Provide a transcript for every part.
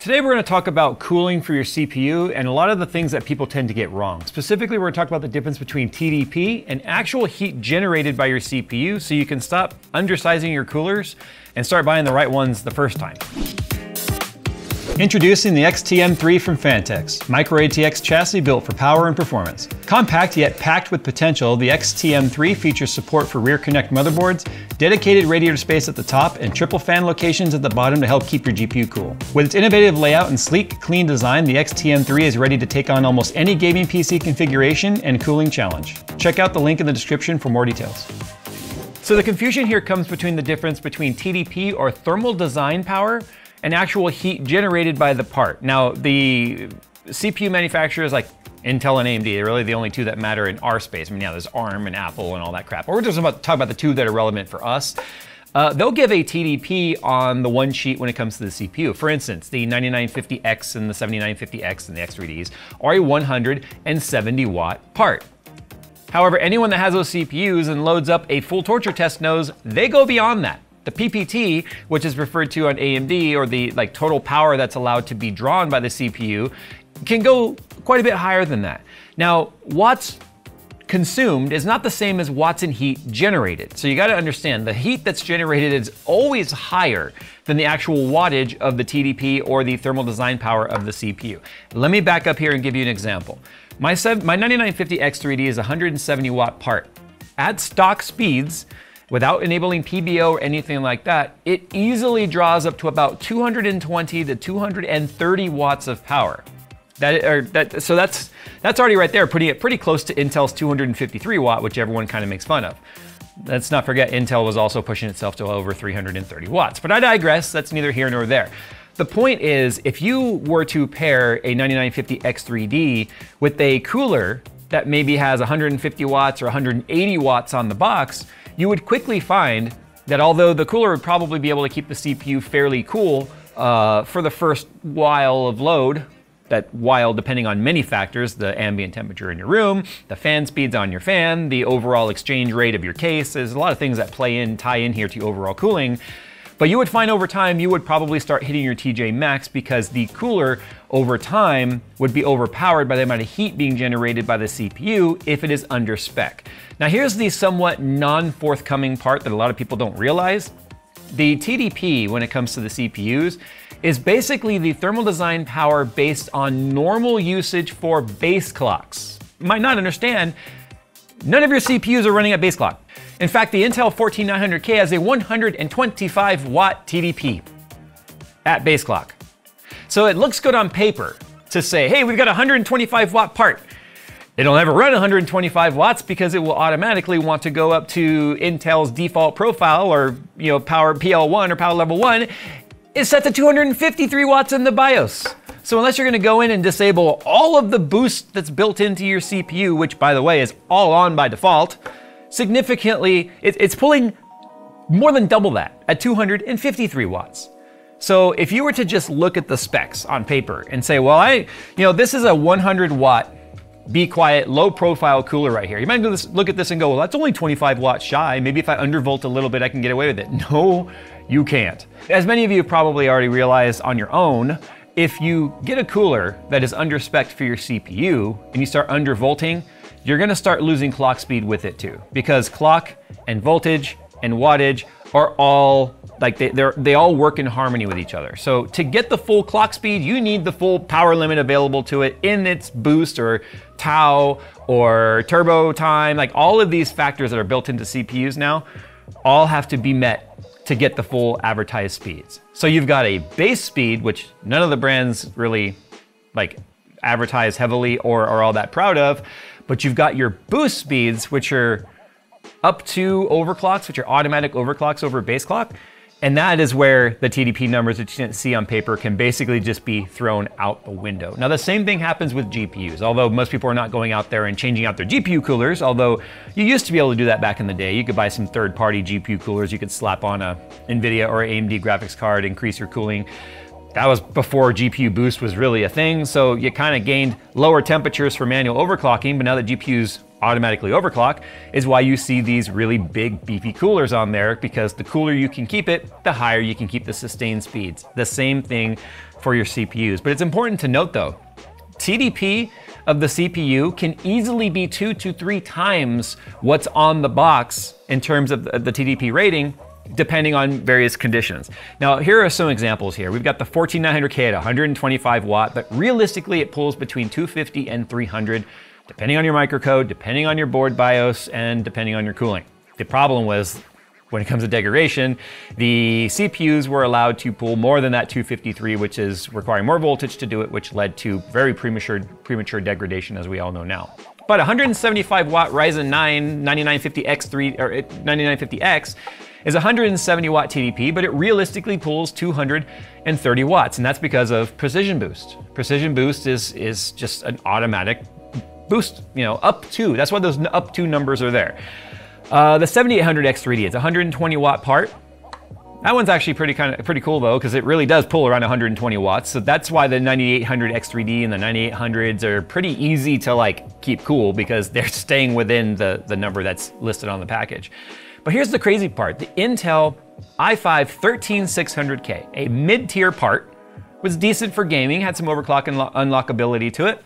Today we're going to talk about cooling for your CPU and a lot of the things that people tend to get wrong. Specifically, we're going to talk about the difference between TDP and actual heat generated by your CPU so you can stop undersizing your coolers and start buying the right ones the first time. Introducing the XTM3 from Phanteks, micro ATX chassis built for power and performance. Compact yet packed with potential, the XTM3 features support for rear connect motherboards, dedicated radiator space at the top, and triple fan locations at the bottom to help keep your GPU cool. With its innovative layout and sleek, clean design, the XTM3 is ready to take on almost any gaming PC configuration and cooling challenge. Check out the link in the description for more details. So the confusion here comes between the difference between TDP or thermal design power and actual heat generated by the part. Now, the CPU manufacturers like Intel and AMD, they're really the only two that matter in our space. I mean, yeah, there's ARM and Apple and all that crap. But we're just about to talk about the two that are relevant for us. Uh, they'll give a TDP on the one sheet when it comes to the CPU. For instance, the 9950X and the 7950X and the X3Ds are a 170 watt part. However, anyone that has those CPUs and loads up a full torture test knows they go beyond that. The PPT, which is referred to on AMD, or the like total power that's allowed to be drawn by the CPU, can go quite a bit higher than that. Now, watts consumed is not the same as watts in heat generated. So you gotta understand, the heat that's generated is always higher than the actual wattage of the TDP or the thermal design power of the CPU. Let me back up here and give you an example. My, my 9950X3D is a 170 watt part. At stock speeds, without enabling PBO or anything like that, it easily draws up to about 220 to 230 watts of power. That, or that, so that's, that's already right there, putting it pretty close to Intel's 253 watt, which everyone kind of makes fun of. Let's not forget Intel was also pushing itself to over 330 watts, but I digress, that's neither here nor there. The point is, if you were to pair a 9950X3D with a cooler that maybe has 150 watts or 180 watts on the box, you would quickly find that although the cooler would probably be able to keep the CPU fairly cool uh, for the first while of load, that while depending on many factors, the ambient temperature in your room, the fan speeds on your fan, the overall exchange rate of your case, there's a lot of things that play in, tie in here to overall cooling. But you would find over time, you would probably start hitting your TJ max because the cooler over time would be overpowered by the amount of heat being generated by the CPU if it is under spec. Now here's the somewhat non-forthcoming part that a lot of people don't realize. The TDP, when it comes to the CPUs, is basically the thermal design power based on normal usage for base clocks. You might not understand, none of your CPUs are running at base clock. In fact, the Intel 14900K has a 125 watt TDP at base clock. So it looks good on paper to say, hey, we've got a 125 watt part. It'll never run 125 watts because it will automatically want to go up to Intel's default profile or you know power PL1 or power level 1 is set to 253 watts in the BIOS. So unless you're gonna go in and disable all of the boost that's built into your CPU, which by the way is all on by default, significantly, it, it's pulling more than double that at 253 watts. So if you were to just look at the specs on paper and say, well, I, you know, this is a 100 watt, be quiet, low profile cooler right here. You might look at this and go, well, that's only 25 watts shy. Maybe if I undervolt a little bit, I can get away with it. No, you can't. As many of you probably already realized on your own, if you get a cooler that is under spec for your CPU and you start undervolting, you're gonna start losing clock speed with it too, because clock and voltage and wattage are all like they they they all work in harmony with each other. So to get the full clock speed, you need the full power limit available to it in its boost or tau or turbo time. Like all of these factors that are built into CPUs now all have to be met to get the full advertised speeds. So you've got a base speed, which none of the brands really like advertise heavily or are all that proud of, but you've got your boost speeds, which are up to overclocks, which are automatic overclocks over base clock. And that is where the TDP numbers that you can see on paper can basically just be thrown out the window. Now, the same thing happens with GPUs, although most people are not going out there and changing out their GPU coolers, although you used to be able to do that back in the day. You could buy some third-party GPU coolers, you could slap on a NVIDIA or AMD graphics card, increase your cooling. That was before GPU boost was really a thing, so you kind of gained lower temperatures for manual overclocking, but now that GPUs automatically overclock is why you see these really big beefy coolers on there because the cooler you can keep it, the higher you can keep the sustained speeds. The same thing for your CPUs. But it's important to note though, TDP of the CPU can easily be two to three times what's on the box in terms of the TDP rating depending on various conditions. Now, here are some examples here. We've got the 14900K at 125 watt, but realistically it pulls between 250 and 300, depending on your microcode, depending on your board BIOS, and depending on your cooling. The problem was when it comes to degradation, the CPUs were allowed to pull more than that 253, which is requiring more voltage to do it, which led to very premature, premature degradation, as we all know now. But 175 watt Ryzen 9 9950X3 or eh, 9950X is 170 watt TDP, but it realistically pulls 230 watts, and that's because of Precision Boost. Precision Boost is, is just an automatic boost, you know, up to. That's why those up to numbers are there. Uh, the 7800 X3D, it's a 120 watt part. That one's actually pretty kind of pretty cool though, because it really does pull around 120 watts. So that's why the 9800 X3D and the 9800s are pretty easy to like keep cool because they're staying within the, the number that's listed on the package. But here's the crazy part. The Intel i5 13600K, a mid-tier part, was decent for gaming, had some overclock and unlockability to it.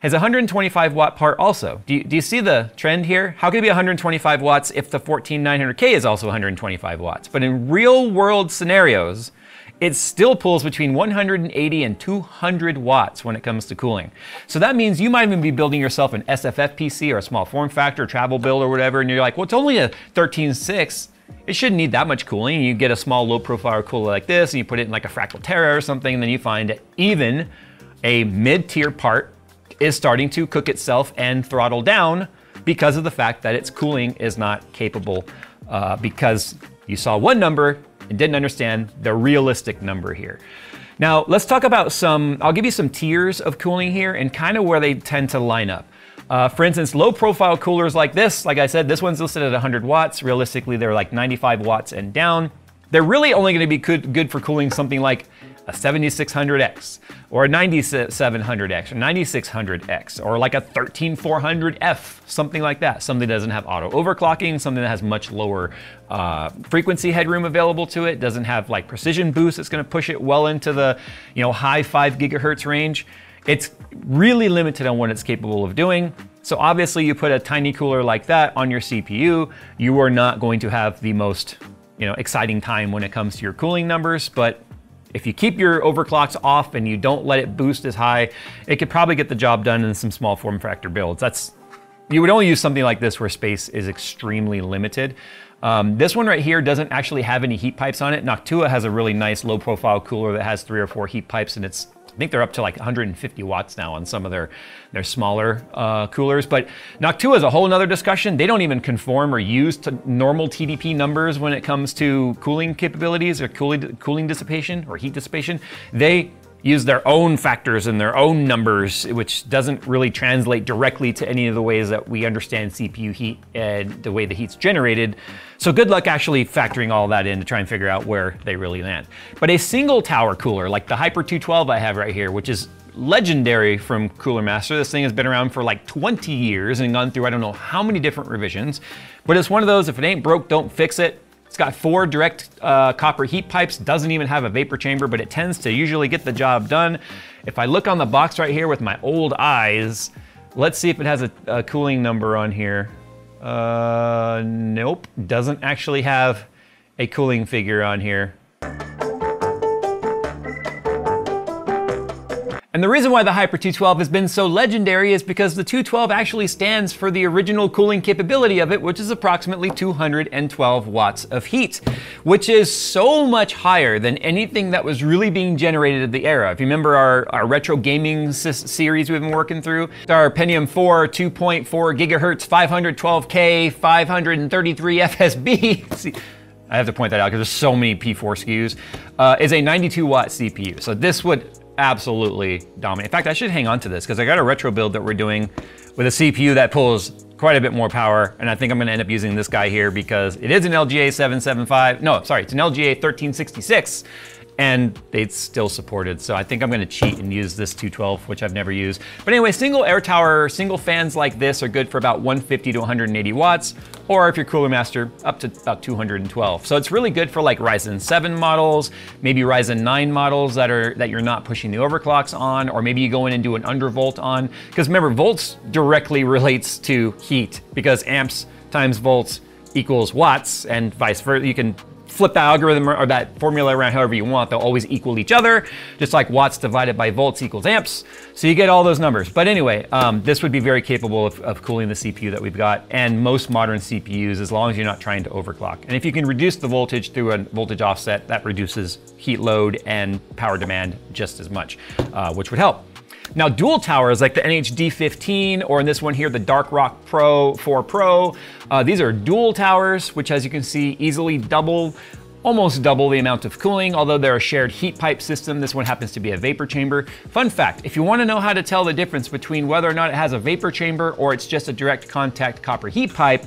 Has a 125 watt part also. Do you, do you see the trend here? How can it be 125 watts if the 14900K is also 125 watts? But in real world scenarios, it still pulls between 180 and 200 watts when it comes to cooling. So that means you might even be building yourself an SFF PC or a small form factor, travel build or whatever, and you're like, well, it's only a 13.6. It shouldn't need that much cooling. You get a small low profile cooler like this and you put it in like a Fractal Terra or something, and then you find even a mid-tier part is starting to cook itself and throttle down because of the fact that its cooling is not capable uh, because you saw one number and didn't understand the realistic number here. Now, let's talk about some, I'll give you some tiers of cooling here and kind of where they tend to line up. Uh, for instance, low profile coolers like this, like I said, this one's listed at 100 watts. Realistically, they're like 95 watts and down. They're really only gonna be good, good for cooling something like a 7600X or a 9700X or 9600X or like a 13400F, something like that. Something that doesn't have auto overclocking, something that has much lower uh, frequency headroom available to it, doesn't have like precision boost that's gonna push it well into the you know high five gigahertz range. It's really limited on what it's capable of doing. So obviously you put a tiny cooler like that on your CPU, you are not going to have the most you know, exciting time when it comes to your cooling numbers, but if you keep your overclocks off and you don't let it boost as high, it could probably get the job done in some small form factor builds. That's you would only use something like this where space is extremely limited. Um, this one right here doesn't actually have any heat pipes on it. Noctua has a really nice low profile cooler that has three or four heat pipes and it's I think they're up to like 150 watts now on some of their, their smaller uh, coolers. But Noctua is a whole nother discussion. They don't even conform or use to normal TDP numbers when it comes to cooling capabilities or cooling, cooling dissipation or heat dissipation. They use their own factors and their own numbers, which doesn't really translate directly to any of the ways that we understand CPU heat and the way the heat's generated. So good luck actually factoring all that in to try and figure out where they really land. But a single tower cooler, like the Hyper 212 I have right here, which is legendary from Cooler Master. This thing has been around for like 20 years and gone through I don't know how many different revisions. But it's one of those, if it ain't broke, don't fix it. It's got four direct uh, copper heat pipes, doesn't even have a vapor chamber, but it tends to usually get the job done. If I look on the box right here with my old eyes, let's see if it has a, a cooling number on here. Uh, nope, doesn't actually have a cooling figure on here. And the reason why the Hyper 212 has been so legendary is because the 212 actually stands for the original cooling capability of it, which is approximately 212 watts of heat, which is so much higher than anything that was really being generated at the era. If you remember our, our retro gaming series we've been working through, our Pentium 4 2.4 gigahertz 512K 533 FSB. I have to point that out because there's so many P4 SKUs, uh, is a 92 watt CPU. So this would absolutely dominate. In fact, I should hang on to this because I got a retro build that we're doing with a CPU that pulls quite a bit more power. And I think I'm gonna end up using this guy here because it is an LGA 775. No, sorry, it's an LGA 1366. And they still supported. So I think I'm gonna cheat and use this 212, which I've never used. But anyway, single air tower, single fans like this are good for about 150 to 180 watts, or if you're Cooler Master, up to about 212. So it's really good for like Ryzen 7 models, maybe Ryzen 9 models that are that you're not pushing the overclocks on, or maybe you go in and do an undervolt on. Because remember, volts directly relates to heat because amps times volts equals watts and vice versa. You can flip that algorithm or that formula around however you want. They'll always equal each other, just like watts divided by volts equals amps. So you get all those numbers. But anyway, um, this would be very capable of, of, cooling the CPU that we've got and most modern CPUs as long as you're not trying to overclock. And if you can reduce the voltage through a voltage offset, that reduces heat load and power demand just as much, uh, which would help. Now dual towers like the NH-D15 or in this one here, the Dark Rock Pro 4 Pro, uh, these are dual towers, which as you can see, easily double almost double the amount of cooling, although they're a shared heat pipe system. This one happens to be a vapor chamber. Fun fact, if you wanna know how to tell the difference between whether or not it has a vapor chamber or it's just a direct contact copper heat pipe,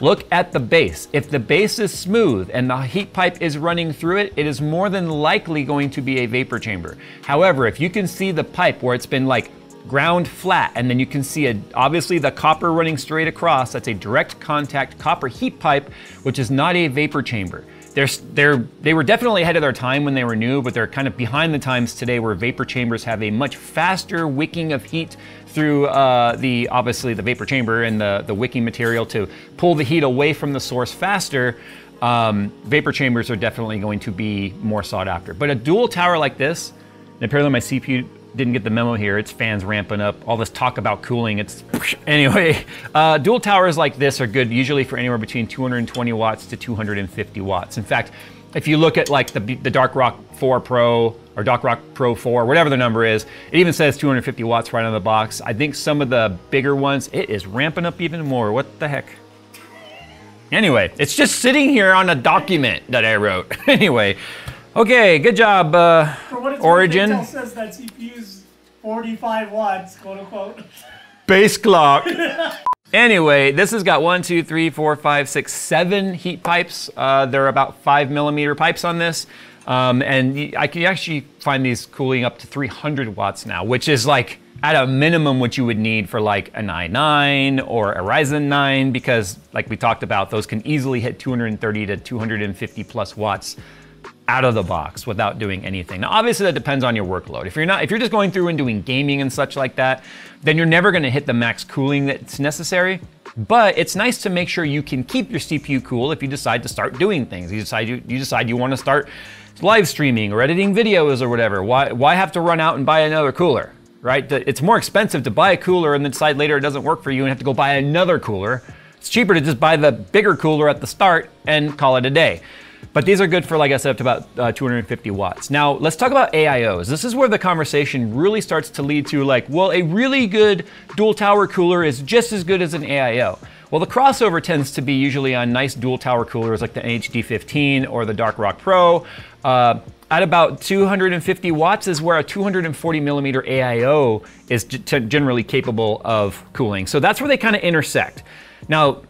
Look at the base. If the base is smooth and the heat pipe is running through it, it is more than likely going to be a vapor chamber. However, if you can see the pipe where it's been like ground flat and then you can see a, obviously the copper running straight across, that's a direct contact copper heat pipe, which is not a vapor chamber. They're, they're, they were definitely ahead of their time when they were new, but they're kind of behind the times today where vapor chambers have a much faster wicking of heat through uh, the, obviously the vapor chamber and the, the wicking material to pull the heat away from the source faster. Um, vapor chambers are definitely going to be more sought after. But a dual tower like this, and apparently my CPU didn't get the memo here. It's fans ramping up. All this talk about cooling. It's anyway. Uh, dual towers like this are good usually for anywhere between 220 watts to 250 watts. In fact, if you look at like the the Dark Rock 4 Pro or Darkrock Pro 4, whatever the number is, it even says 250 watts right on the box. I think some of the bigger ones, it is ramping up even more. What the heck? Anyway, it's just sitting here on a document that I wrote. anyway, Okay, good job, uh, Origin. Intel says that CPU's 45 watts, quote unquote. Base clock. anyway, this has got one, two, three, four, five, six, seven heat pipes. Uh, there are about five millimeter pipes on this. Um, and I can actually find these cooling up to 300 watts now, which is like at a minimum what you would need for like an i9 or a Ryzen 9, because like we talked about, those can easily hit 230 to 250 plus watts out of the box without doing anything. Now, obviously that depends on your workload. If you're not, if you're just going through and doing gaming and such like that, then you're never gonna hit the max cooling that's necessary. But it's nice to make sure you can keep your CPU cool if you decide to start doing things. You decide you, you decide you wanna start live streaming or editing videos or whatever. Why, why have to run out and buy another cooler, right? It's more expensive to buy a cooler and then decide later it doesn't work for you and have to go buy another cooler. It's cheaper to just buy the bigger cooler at the start and call it a day. But these are good for, like I said, up to about uh, 250 watts. Now, let's talk about AIOs. This is where the conversation really starts to lead to like, well, a really good dual tower cooler is just as good as an AIO. Well, the crossover tends to be usually on nice dual tower coolers like the NH-D15 or the Dark Rock Pro. Uh, at about 250 watts is where a 240 millimeter AIO is generally capable of cooling. So that's where they kind of intersect. Now,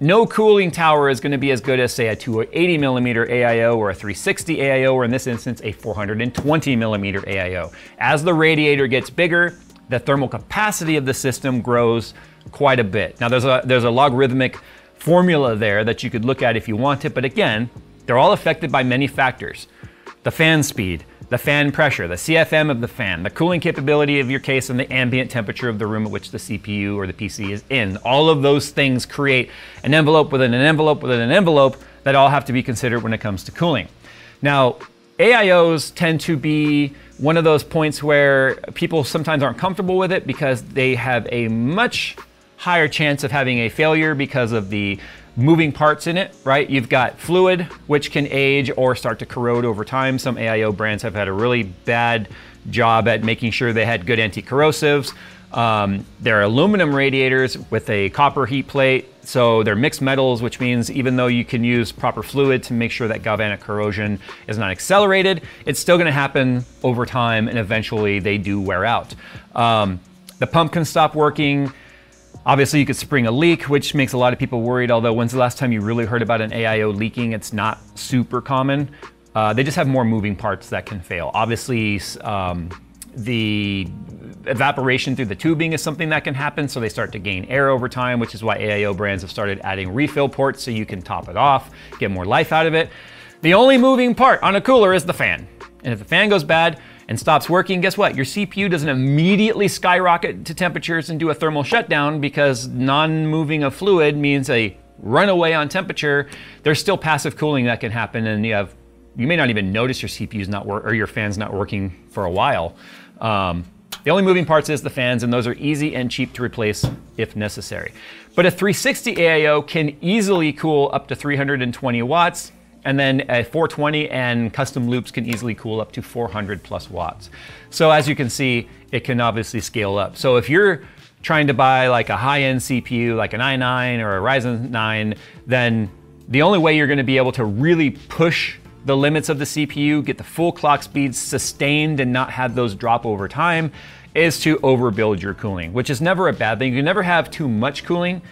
no cooling tower is gonna be as good as say a 280 millimeter AIO or a 360 AIO, or in this instance, a 420 millimeter AIO. As the radiator gets bigger, the thermal capacity of the system grows quite a bit. Now there's a, there's a logarithmic formula there that you could look at if you want it, but again, they're all affected by many factors. The fan speed, the fan pressure, the CFM of the fan, the cooling capability of your case, and the ambient temperature of the room at which the CPU or the PC is in. All of those things create an envelope within an envelope within an envelope that all have to be considered when it comes to cooling. Now, AIOs tend to be one of those points where people sometimes aren't comfortable with it because they have a much higher chance of having a failure because of the moving parts in it, right? You've got fluid, which can age or start to corrode over time. Some AIO brands have had a really bad job at making sure they had good anti-corrosives. Um, they're aluminum radiators with a copper heat plate. So they're mixed metals, which means even though you can use proper fluid to make sure that galvanic corrosion is not accelerated, it's still gonna happen over time and eventually they do wear out. Um, the pump can stop working. Obviously, you could spring a leak, which makes a lot of people worried, although when's the last time you really heard about an AIO leaking? It's not super common. Uh, they just have more moving parts that can fail. Obviously, um, the evaporation through the tubing is something that can happen, so they start to gain air over time, which is why AIO brands have started adding refill ports so you can top it off, get more life out of it. The only moving part on a cooler is the fan. And if the fan goes bad and stops working, guess what? Your CPU doesn't immediately skyrocket to temperatures and do a thermal shutdown because non-moving of fluid means a runaway on temperature. There's still passive cooling that can happen and you have you may not even notice your CPU's not work or your fan's not working for a while. Um, the only moving parts is the fans, and those are easy and cheap to replace if necessary. But a 360 AIO can easily cool up to 320 watts, and then a 420 and custom loops can easily cool up to 400 plus watts. So as you can see, it can obviously scale up. So if you're trying to buy like a high-end CPU, like an i9 or a Ryzen 9, then the only way you're gonna be able to really push the limits of the CPU, get the full clock speeds sustained and not have those drop over time, is to overbuild your cooling, which is never a bad thing. You can never have too much cooling,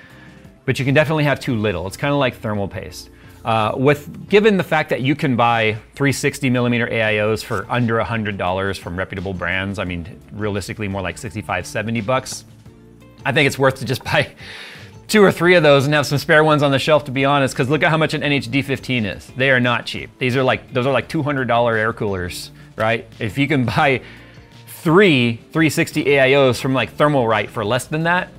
but you can definitely have too little. It's kind of like thermal paste. Uh, with given the fact that you can buy 360 millimeter AIOs for under $100 from reputable brands, I mean, realistically more like 65, 70 bucks, I think it's worth to just buy two or three of those and have some spare ones on the shelf to be honest, because look at how much an NH-D15 is. They are not cheap. These are like, those are like $200 air coolers, right? If you can buy three 360 AIOs from like Thermalright for less than that,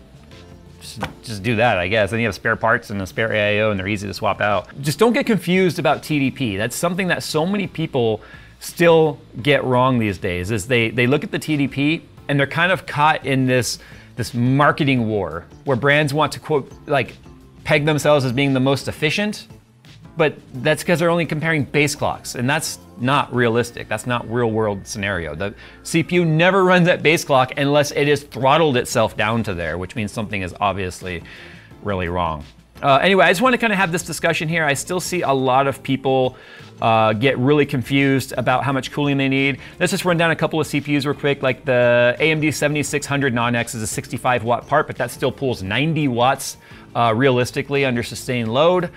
just, do that, I guess. Then you have spare parts and a spare AIO and they're easy to swap out. Just don't get confused about TDP. That's something that so many people still get wrong these days is they, they look at the TDP and they're kind of caught in this this marketing war where brands want to quote like peg themselves as being the most efficient, but that's because they're only comparing base clocks, and that's not realistic. That's not real world scenario. The CPU never runs at base clock unless it has throttled itself down to there, which means something is obviously really wrong. Uh, anyway, I just want to kind of have this discussion here. I still see a lot of people uh, get really confused about how much cooling they need. Let's just run down a couple of CPUs real quick. Like the AMD 7600 Non-X is a 65 watt part, but that still pulls 90 watts uh, realistically under sustained load.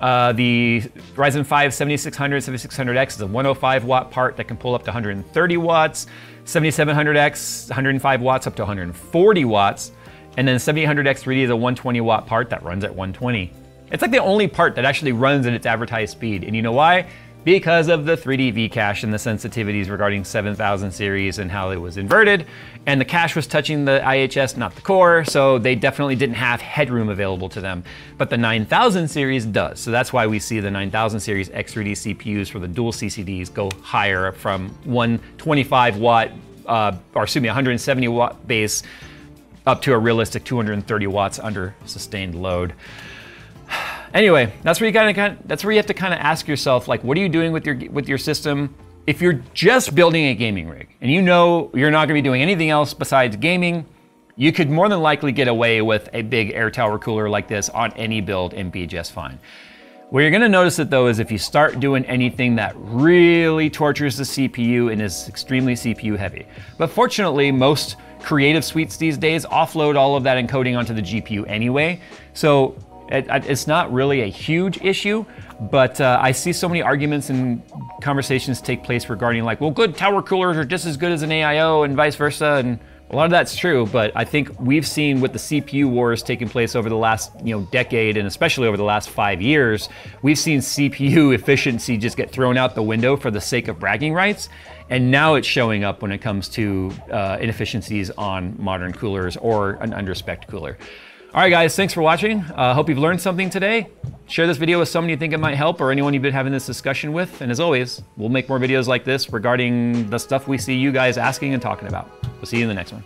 Uh, the Ryzen 5 7600, 7600X is a 105 watt part that can pull up to 130 watts. 7700X, 105 watts up to 140 watts. And then 7800X3D is a 120 watt part that runs at 120. It's like the only part that actually runs at its advertised speed. And you know why? Because of the 3D V cache and the sensitivities regarding 7000 series and how it was inverted. And the cache was touching the IHS, not the core, so they definitely didn't have headroom available to them. But the 9000 series does. So that's why we see the 9000 series X3D CPUs for the dual CCDs go higher from 125 watt, uh, or excuse me, 170 watt base up to a realistic 230 watts under sustained load. Anyway, that's where you gotta that's where you have to kind of ask yourself, like, what are you doing with your with your system? If you're just building a gaming rig and you know you're not gonna be doing anything else besides gaming, you could more than likely get away with a big air tower cooler like this on any build and be just fine. Where you're gonna notice it though is if you start doing anything that really tortures the CPU and is extremely CPU heavy. But fortunately, most creative suites these days offload all of that encoding onto the GPU anyway. So it, it's not really a huge issue, but uh, I see so many arguments and conversations take place regarding like, well, good tower coolers are just as good as an AIO and vice versa. And a lot of that's true, but I think we've seen with the CPU wars taking place over the last you know decade and especially over the last five years, we've seen CPU efficiency just get thrown out the window for the sake of bragging rights. And now it's showing up when it comes to uh, inefficiencies on modern coolers or an under-spec cooler. All right, guys, thanks for watching. I uh, hope you've learned something today. Share this video with someone you think it might help or anyone you've been having this discussion with. And as always, we'll make more videos like this regarding the stuff we see you guys asking and talking about. We'll see you in the next one.